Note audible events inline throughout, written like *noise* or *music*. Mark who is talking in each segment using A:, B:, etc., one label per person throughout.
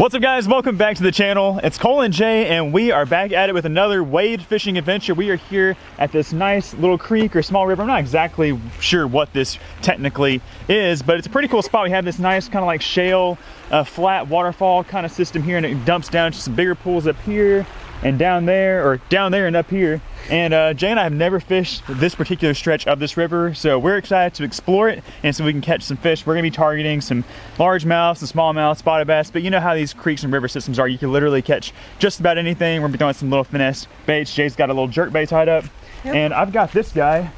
A: What's up guys, welcome back to the channel. It's Cole and Jay and we are back at it with another wade fishing adventure. We are here at this nice little creek or small river. I'm not exactly sure what this technically is, but it's a pretty cool spot. We have this nice kind of like shale, uh, flat waterfall kind of system here and it dumps down to some bigger pools up here and down there, or down there and up here. And uh, Jay and I have never fished this particular stretch of this river, so we're excited to explore it and so we can catch some fish. We're gonna be targeting some largemouth, some smallmouth, spotted bass, but you know how these creeks and river systems are. You can literally catch just about anything. We're gonna be throwing some little finesse baits. Jay's got a little jerk bait tied up. Yep. And I've got this guy,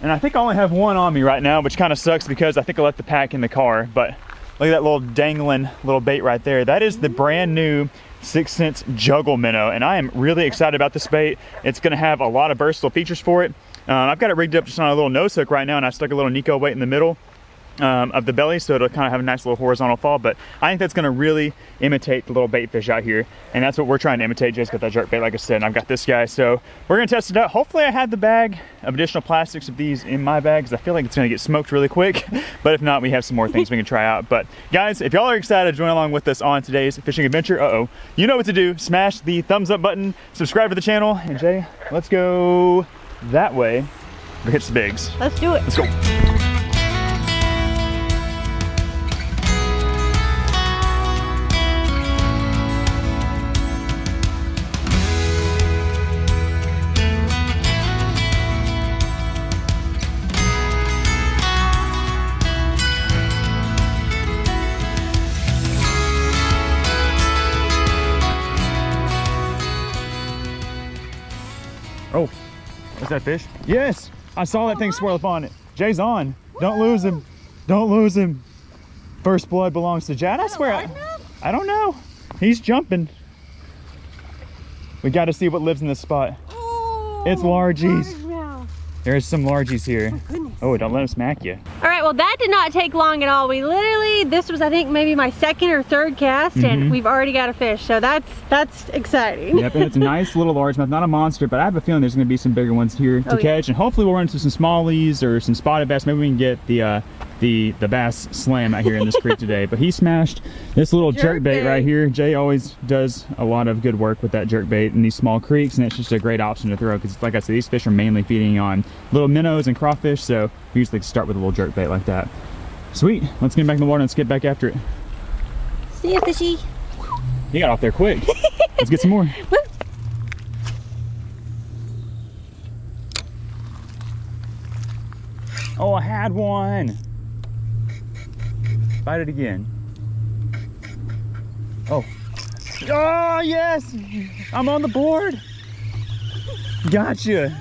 A: and I think I only have one on me right now, which kind of sucks because I think I left the pack in the car, but look at that little dangling little bait right there. That is the brand new 6th Sense Juggle Minnow, and I am really excited about this bait. It's gonna have a lot of versatile features for it. Um, I've got it rigged up just on a little nose hook right now, and I stuck a little Neko weight in the middle um, of the belly so it'll kind of have a nice little horizontal fall but I think that's going to really imitate the little bait fish out here and that's what we're trying to imitate just got that jerk bait like I said and I've got this guy so we're going to test it out. Hopefully I had the bag of additional plastics of these in my bag because I feel like it's going to get smoked really quick *laughs* but if not we have some more things we can try out. But guys if y'all are excited to join along with us on today's fishing adventure uh-oh you know what to do. Smash the thumbs up button subscribe to the channel and Jay let's go that way. We hit the bigs.
B: Let's do it.
A: Let's go is that fish? Yes, I saw that thing swirl up on it. Jay's on. Don't lose him. Don't lose him. First blood belongs to Jay. I swear. I, I don't know. He's jumping. We got to see what lives in this spot. Oh, it's largies. There's some largies here. Oh, oh, don't let them smack you.
B: All right, well that did not take long at all. We literally, this was I think maybe my second or third cast mm -hmm. and mm-hmm. we've already got a fish. So that's that's exciting.
A: Yep, and it's a *laughs* nice little largemouth, not a monster, but I have a feeling there's gonna be some bigger ones here to oh, catch. Yeah. And hopefully we'll run into some smallies or some spotted bass. Maybe we can get the uh, the the bass slam out here in this creek today but he smashed this little jerk, jerk bait, bait, right here jay always does a lot of good work with that jerk bait in these small creeks and it's just a great option to throw because like i said these fish are mainly feeding on little minnows and crawfish so we usually start with a little jerk bait like that sweet let's get back in the water and get back after it
B: see ya fishy
A: he got off there quick *laughs* let's get some more Oh, I had one. Bite it again. Oh. Oh, yes! I'm on the board. Gotcha.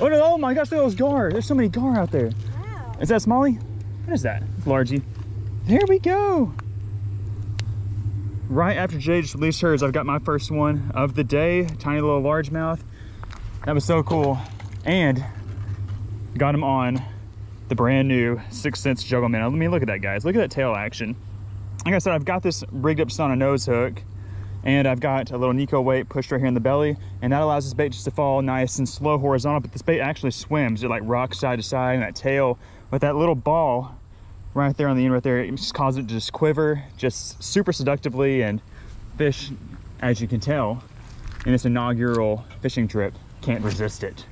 A: Oh, no, oh my gosh, look at those gar. There's so many gar out there. Is that smallie? What is that? It's largie. There we go. Right after Jay just released hers, I've got my first one of the day. Tiny little largemouth. That was so cool. And got him on the brand new Six Sense Juggle Minnow. Let me look at that, guys. Look at that tail action. Like I said, I've got this rigged up just on a nose hook and I've got a little Neko weight pushed right here in the belly and that allows this bait just to fall nice and slow horizontal, but this bait actually swims. It like rocks side to side and that tail with that little ball right there on the end right there, it just causes it to just quiver just super seductively and fish, as you can tell, in this inaugural fishing trip, can't resist it.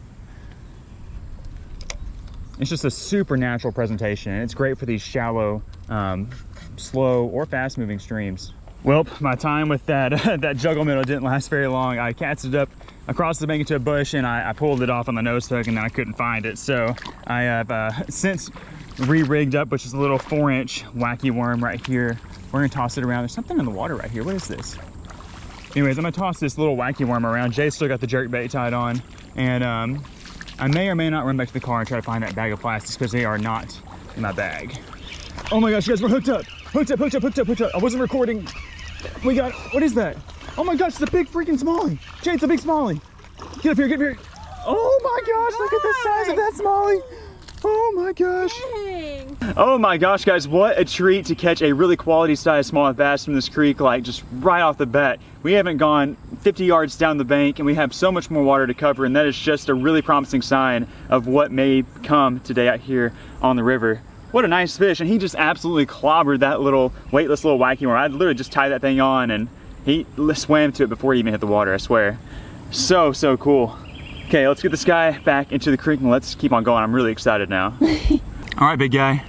A: It's just a super natural presentation. It's great for these shallow, um, slow or fast moving streams. Well, my time with that *laughs* that juggle minnow didn't last very long. I cast it up across the bank into a bush and I, I, pulled it off on the nose hook and then I couldn't find it. So I have uh, since re-rigged up, which is a little four inch wacky worm right here. We're gonna toss it around. There's something in the water right here. What is this? Anyways, I'm gonna toss this little wacky worm around. Jay still got the jerk bait tied on and um, I may or may not run back to the car and try to find that bag of plastics because they are not in my bag. Oh my gosh, you guys, we're hooked up. Hooked up, hooked up, hooked up, hooked up. I wasn't recording. We got, what is that? Oh my gosh, it's a big freaking smallie. Jay, it's a big smallie. Get up here, get up here. Oh my gosh, look at the size of that smallie. Oh my gosh. Dang. Oh my gosh, guys, what a treat to catch a really quality sized smallmouth bass from this creek, like just right off the bat. We haven't gone 50 yards down the bank and we have so much more water to cover and that is just a really promising sign of what may come today out here on the river. what a nice fish. And he just absolutely clobbered that little weightless little wacky worm. I'd literally just tied that thing on and he swam to it before he even hit the water, I swear. So, so cool. Okay, let's get this guy back into the creek and let's keep on going. I'm really excited now. *laughs* All right, big guy.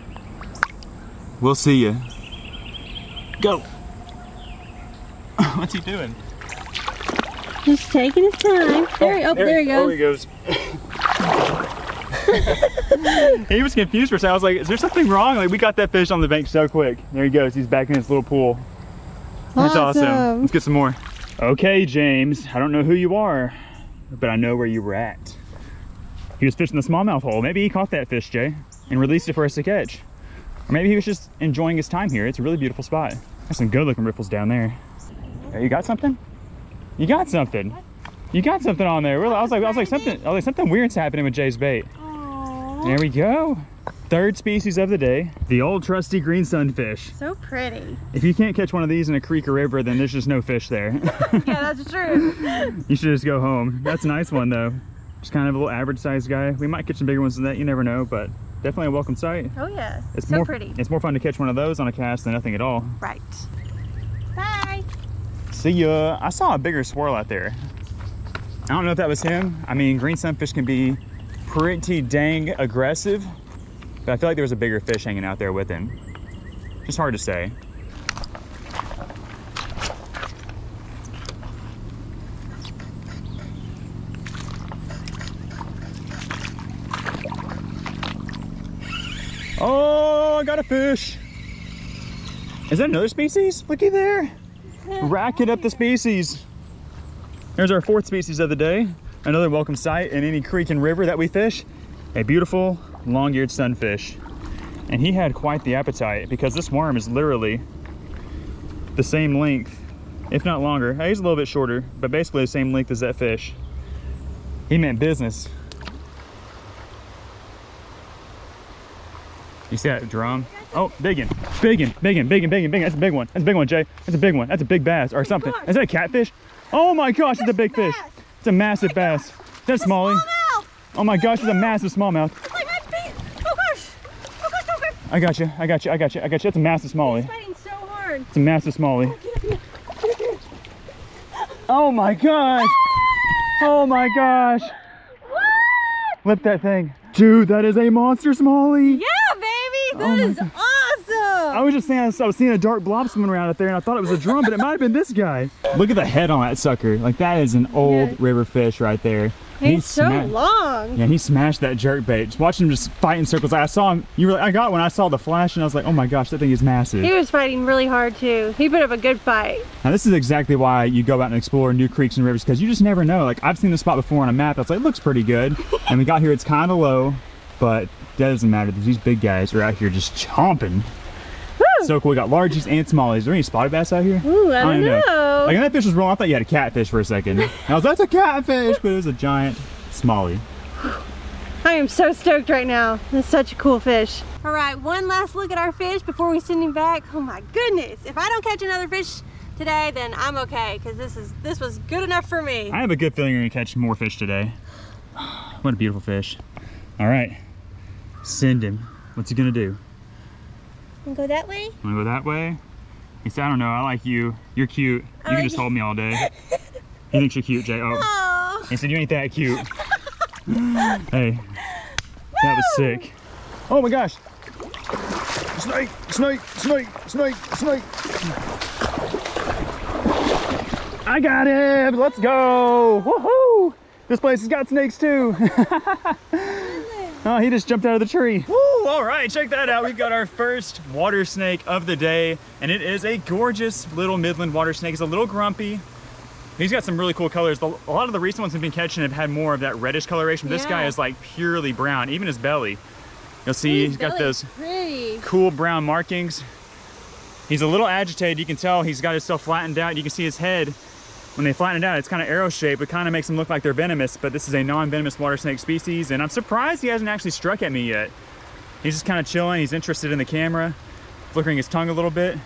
A: We'll see you. Go. *laughs* What's he doing?
B: He's taking his time. There, oh, oh, there, he oh, oh, goes.
A: Oh, he goes. *laughs* he was confused for a second. I was like, is there something wrong? Like, we got that fish on the bank so quick. There he goes. He's back in his little pool. That's awesome. awesome. Let's get some more. Okay, James. I don't know who you are, but I know where you were at. He was fishing the smallmouth hole. Maybe he caught that fish, Jay, and released it for us to catch. Or maybe he was just enjoying his time here. It's a really beautiful spot. There's some good looking riffles down there. Hey, you got something? You got something. You got something on there. I was like, I was like something, I was like something weird's happening with Jay's bait. There we go. Third species of the day, the old trusty green sunfish.
B: So pretty.
A: If you can't catch one of these in a creek or river, then there's just no fish there. *laughs*
B: yeah, that's true. *laughs*
A: you should just go home. That's a nice one though. Just kind of a little average sized guy. We might catch some bigger ones than that, you never know, but definitely a welcome sight.
B: Oh yeah,
A: it's
B: so
A: more,
B: pretty.
A: It's more fun to catch one of those on a cast than nothing at all.
B: Right. Bye.
A: See ya. I saw a bigger swirl out there. I don't know if that was him. I mean, green sunfish can be pretty dang aggressive, but I feel like there was a bigger fish hanging out there with him. Just hard to say. Oh, I got a fish. Is that another species? Looky there. Racking up the species. There's our fourth species of the day. Another welcome sight in any creek and river that we fish. A beautiful long-eared sunfish. And he had quite the appetite because this worm is literally the same length, if not longer. He's a little bit shorter, but basically the same length as that fish. He meant business. You see that drum? Oh, biggin, biggin, biggin, biggin, biggin, biggin. That's a big one. That's a big one, Jay. That's a big one. That's a big bass or something. Is that a catfish? Oh my gosh, it's a big fish. It's a massive bass. That's smallie. Oh my gosh, it's a massive smallmouth.
B: Oh gosh. Oh gosh, oh gosh.
A: I got you. I got you. I got you. I got you. It's a massive smallie.
B: He's fighting so hard.
A: It's a massive smallie. Oh my gosh. Ah! Oh my gosh.
B: What?
A: Flip that thing. Dude, that is a monster smallie.
B: Yeah, baby. That oh is awesome.
A: I was just saying, I was seeing a dark blob swimming around out there and I thought it was a drum, but it might have been this guy. Look at the head on that sucker. Like that is an old yeah. river fish right there.
B: He's so long.
A: Yeah, he smashed that jerk bait. Just watching him just fight in circles. I saw him. You were. Like, I got when I saw the flash, and I was like, "Oh my gosh, that thing is massive."
B: He was fighting really hard too. He put up a good fight.
A: Now this is exactly why you go out and explore new creeks and rivers because you just never know. Like I've seen this spot before on a map. That's like looks pretty good, *laughs* and we got here. It's kind of low, but that doesn't matter. These big guys are out here just chomping. So cool. We got largies and smallies. Is there any spotted bass out here?
B: Ooh, I, I don't, know. know.
A: Like when that fish was rolling, I thought you had a catfish for a second. And I was like, that's a catfish, but it was a giant smallie.
B: I am so stoked right now. That's such a cool fish. All right, one last look at our fish before we send him back. Oh my goodness. If I don't catch another fish today, then I'm okay, because this is this was good enough for me.
A: I have a good feeling you're gonna catch more fish today. What a beautiful fish. All right, send him. What's he gonna do?
B: Go that way?
A: Wanna go that way? He said, I don't know, I like you. You're cute. You oh, can just hold me all day. *laughs* he thinks you're cute, Jay. Oh. Aww. He said, you ain't that cute. *laughs* hey, that was sick. Oh my gosh. Snake, snake, snake, snake, snake. I got him. Let's go. Woohoo. This place has got snakes too. *laughs* Oh, he just jumped out of the tree. Woo, all right, check that out. We've got our first water snake of the day, and it is a gorgeous little Midland water snake. He's a little grumpy. He's got some really cool colors. A lot of the recent ones we've been catching have had more of that reddish coloration. Yeah. This guy is like purely brown, even his belly. You'll see
B: his
A: he's got those
B: pretty.
A: cool brown markings. He's a little agitated. You can tell he's got himself flattened out. You can see his head when they flatten it out, it's kind of arrow shaped. It kind of makes them look like they're venomous, but this is a non-venomous water snake species. And I'm surprised he hasn't actually struck at me yet. He's just kind of chilling. He's interested in the camera, flickering his tongue a little bit.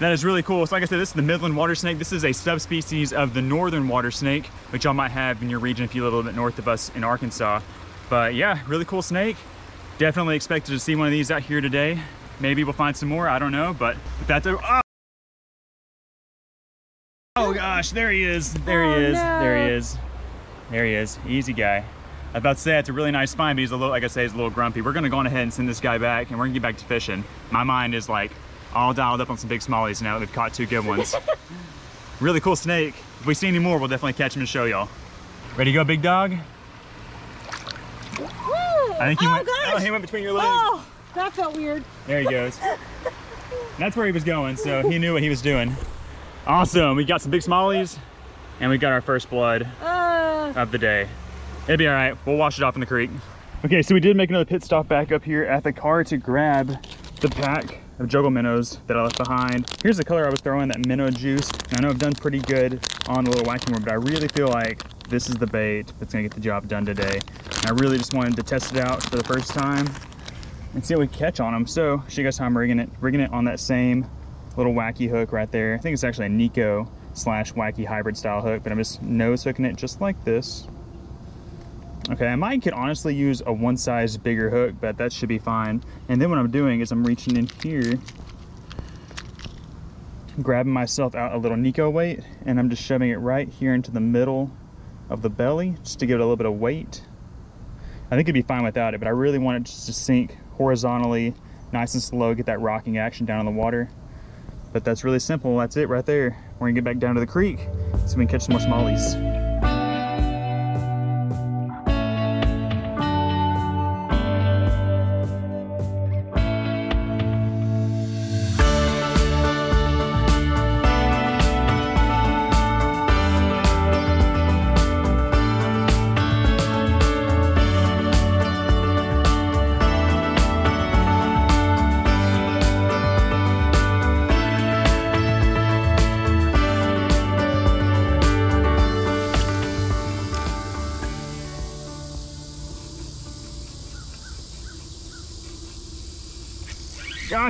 A: That is really cool. So like I said, this is the Midland water snake. This is a subspecies of the northern water snake, which y'all might have in your region if you live a little bit north of us in Arkansas. But yeah, really cool snake Definitely expected to see one of these out here today. Maybe we'll find some more, I don't know, but that's oh! Oh *laughs* gosh, there he is, there
B: Oh,
A: he is,
B: no.
A: there he is. There he is, easy guy. I about to say it's a really nice find, but he's a little, like I say, he's a little grumpy. We're gonna go on ahead and send this guy back and we're gonna get back to fishing. My mind is like all dialed up on some big smallies now that we've caught two good ones. *laughs* really cool snake. If we see any more, we'll definitely catch him and show y'all. Ready to go, big dog? I think he
B: oh,
A: went.
B: gosh.
A: Oh, he went between your legs.
B: Oh, that felt weird.
A: There he goes. *laughs* That's where he was going, so he knew what he was doing. Awesome. We got some big smallies, and we got our first blood
B: Uh,
A: of the day. It'd be all right. We'll wash it off in the creek. Okay, so we did make another pit stop back up here at the car to grab the pack of juggle minnows that I left behind. Here's the color I was throwing, that minnow juice. And I know I've done pretty good on the little wacky worm, but I really feel like this is the bait that's gonna get the job done today. And I really just wanted to test it out for the first time and see what we catch on them. So show you guys how I'm rigging it. Rigging it on that same little wacky hook right there. I think it's actually a Neko slash wacky hybrid style hook, but I'm just nose hooking it just like this. Okay, I might could honestly use a one size bigger hook, but that should be fine. And then what I'm doing is I'm reaching in here, grabbing myself out a little Neko weight, and I'm just shoving it right here into the middle of the belly, just to give it a little bit of weight. I think it'd be fine without it, but I really want it just to sink horizontally, nice and slow, get that rocking action down in the water. But that's really simple, that's it right there. We're gonna get back down to the creek, so we can catch some more smallies.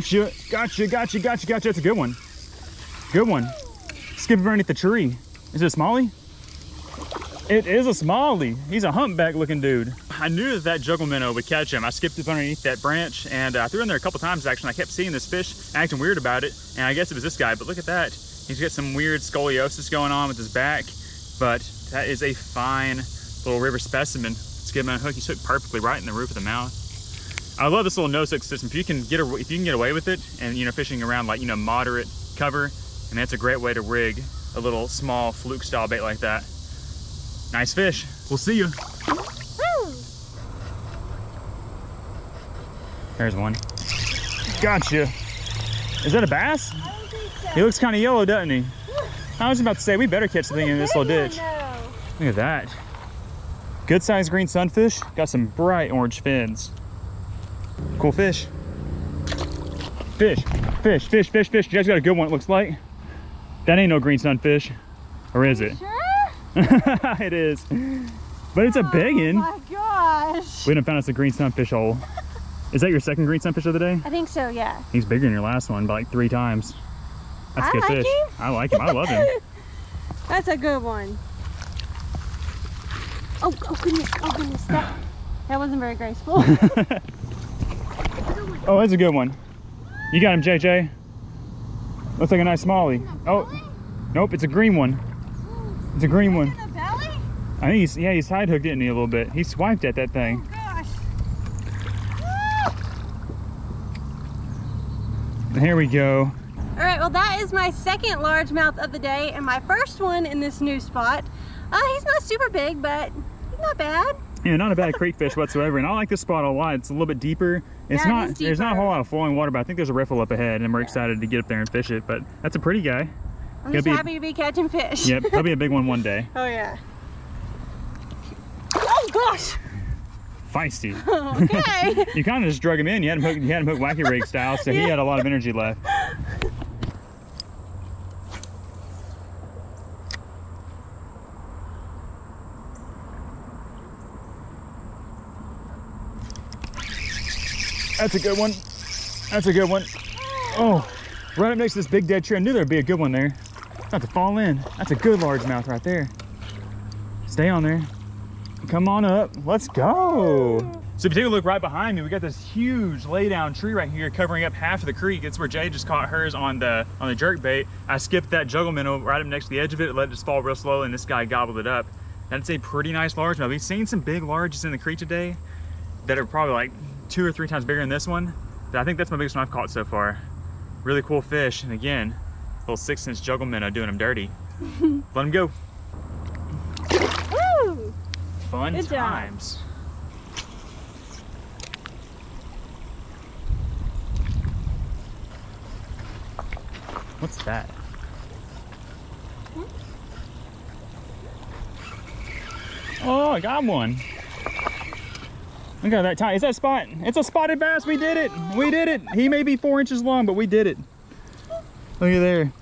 A: Gotcha, gotcha, gotcha, gotcha, gotcha. That's a good one. Good one. Skip underneath the tree. Is it a smallie? It is a smallie. He's a humpback looking dude. I knew that that juggle minnow would catch him. I skipped up underneath that branch and uh, I threw in there a couple times actually. I kept seeing this fish acting weird about it. And I guess it was this guy, but look at that. He's got some weird scoliosis going on with his back, but that is a fine little river specimen. Let's give him a hook. He's hooked perfectly right in the roof of the mouth. I love this little nose hook system. If you can get a, if you can get away with it, and you know fishing around like you know moderate cover, and that's a great way to rig a little small fluke style bait like that. Nice fish. We'll see you. There's one. Gotcha. Is that a bass?
B: I don't think so.
A: He looks kind of yellow, doesn't he? I was about to say we better catch the thing in this little ditch. Look at that. Good sized green sunfish. Got some bright orange fins. Cool fish. Fish, fish, fish, fish, fish. You guys got a good one, it looks like. That ain't no green sunfish. Or is it?
B: Sure? *laughs*
A: it is. But it's a big
B: Oh
A: one.
B: my gosh.
A: We done found us a green sunfish hole. Is that your second green sunfish of the day?
B: I think so, yeah.
A: He's bigger than your last one by like three times. That's a
B: I
A: good
B: like
A: fish.
B: him.
A: I like him. I love him. *laughs*
B: That's a good one. Oh, oh goodness, oh goodness. That, that wasn't very graceful. *laughs*
A: Oh, that's a good one. You got him, JJ. Looks like a nice smallie. Oh, nope, it's a green one. It's a green one. I think he's, yeah, he's side hooked, didn't he, a little bit? He swiped at that thing.
B: Gosh.
A: Here we go.
B: All right, well that is my second largemouth of the day and my first one in this new spot. Uh, he's not super big, but he's not bad.
A: Yeah, not a bad *laughs* creek fish whatsoever. And I like this spot a lot. It's a little bit deeper. It's
B: Yeah,
A: not, there's not a whole lot of flowing water, but I think there's a riffle up ahead and we're excited to get up there and fish it. But that's a pretty guy.
B: I'm
A: He'll
B: just
A: be-
B: happy to be catching fish.
A: Yep, he'll be a big one one day. *laughs*
B: Oh yeah. Oh gosh.
A: Feisty. *laughs* *laughs*
B: Okay.
A: You kind of just drug him in. You had him hooked, you had him hooked wacky rig style, so he had a lot of energy left. That's a good one. That's a good one. Oh, right up next to this big dead tree. I knew there'd be a good one there. About to fall in. That's a good largemouth right there. Stay on there. Come on up. Let's go. So if you take a look right behind me, we got this huge laydown tree right here covering up half of the creek. It's where Jay just caught hers on the on the jerk bait. I skipped that juggle minnow right up next to the edge of it, let it just fall real slow, and this guy gobbled it up. That's a pretty nice largemouth. We've seen some big larges in the creek today that are probably like two or three times bigger than this one. But I think that's my biggest one I've caught so far. Really cool fish, and again, little six inch juggle minnow doing them dirty. *laughs* let him go.
B: Woo!
A: Fun
B: Good job.
A: times. What's that? Hmm? Oh, I got one. Look at that tie. Is that spot? It's a spotted bass. We did it. We did it. He may be four inches long, but we did it. Look at there.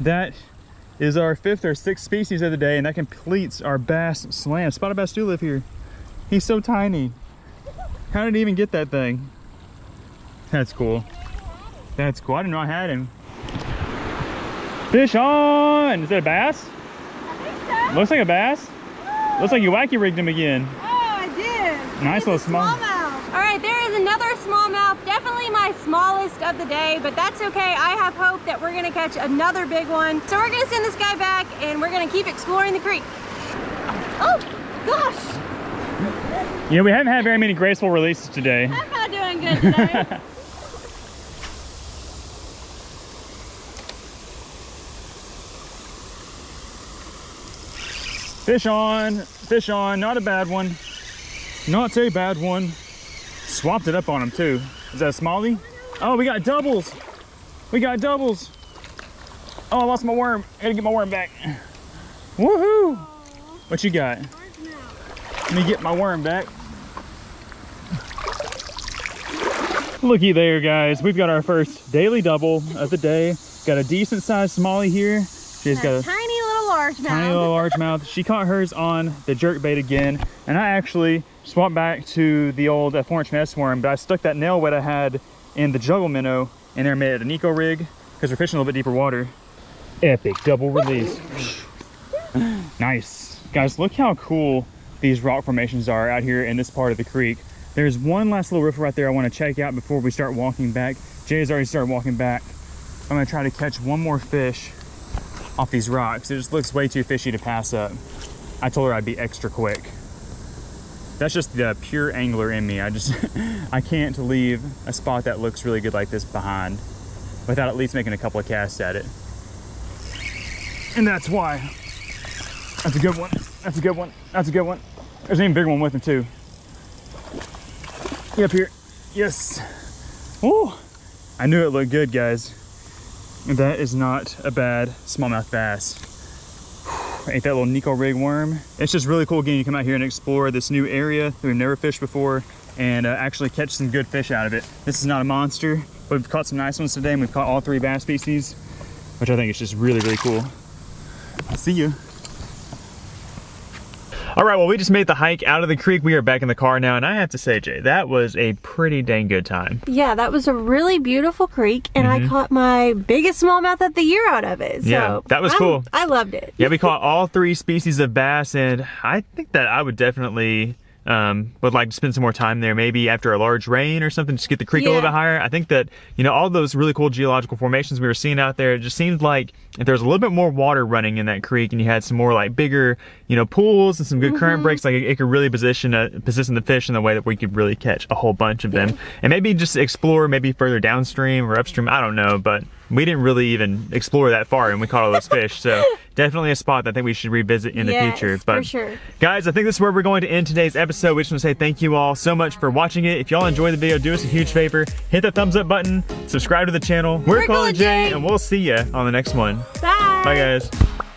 A: That is our fifth or sixth species of the day, and that completes our bass slam. Spotted bass do live here. He's so tiny. How did he even get that thing? That's cool. That's cool. I didn't know I had him. Fish on! Is that a bass?
B: So.
A: Looks like a bass. Looks like you wacky rigged him again. Nice little small-
B: smallmouth. All right, there is another smallmouth. Definitely my smallest of the day, but that's okay. I have hope that we're gonna catch another big one. So we're gonna send this guy back and we're gonna keep exploring the creek. Oh, gosh.
A: Yeah, we haven't had very many graceful releases today.
B: I'm not doing good today. *laughs*
A: Fish on, fish on, not a bad one. Not a bad one. Swapped it up on him too. Is that a smallie? Oh, we got doubles. We got doubles. Oh, I lost my worm. I gotta get my worm back. Woohoo! What you got? Let me get my worm back. Looky there, guys. We've got our first daily double of the day. Got a decent sized smallie here. She's got
B: a
A: a
B: tiny little largemouth.
A: tiny little largemouth. She caught hers on the jerk bait again, and I actually swapped back to the old uh, four inch mess worm, but I stuck that nail wet I had in the juggle minnow in there, made it an eco rig because we're fishing a little bit deeper water. Epic double release. *sighs* nice. Guys, look how cool these rock formations are out here in this part of the creek. There's one last little riff right there I want to check out before we start walking back. Jay has already started walking back. I'm gonna try to catch one more fish off these rocks. It just looks way too fishy to pass up. I told her I'd be extra quick. That's just the pure angler in me. I just, *laughs* I can't leave a spot that looks really good like this behind without at least making a couple of casts at it. And that's why. That's a good one. That's a good one. That's a good one. There's an even bigger one with him too. Get up here. Yes. Oh, I knew it looked good, guys. And that is not a bad smallmouth bass. *sighs* Ain't that little Neko rig worm? It's just really cool getting to come out here and explore this new area that we've never fished before and uh, actually catch some good fish out of it. This is not a monster, but we've caught some nice ones today and we've caught all three bass species, which I think is just really, really cool. See you. All right, well, we just made the hike out of the creek. We are back in the car now, and I have to say, Jay, that was a pretty dang good time.
B: Yeah, that was a really beautiful creek, and I caught my biggest smallmouth of the year out of it. So
A: Mm-hmm. Yeah, that was
B: I'm-
A: cool.
B: I loved it.
A: Yeah, we caught all three species of bass, and I think that I would definitely um, would like to spend some more time there, maybe after a large rain or something, just get the creek a little bit higher. I think that you know all those really cool geological formations we were seeing out there. It just seemed like if there was a little bit more water running in that creek, and you had some more like bigger, you know, pools and some good
B: Mm-hmm.
A: current breaks, like it, it could really position uh, position the fish in the way that we could really catch a whole bunch of them, and maybe just explore maybe further downstream or upstream. I don't know, but we didn't really even explore that far, and we caught all those fish. So *laughs* definitely a spot that I think we should revisit in the
B: Yes,
A: future.
B: for
A: But
B: sure.
A: guys, I think this is where we're going to end today's episode. We just want to say thank you all so much for watching it. If y'all enjoyed the video, do us a huge favor, hit the thumbs up button, subscribe to the channel. We're,
B: We're
A: Cole and
B: Colin
A: Jay,
B: Jay.
A: and we'll see you on the next one.
B: Bye.
A: Bye, guys.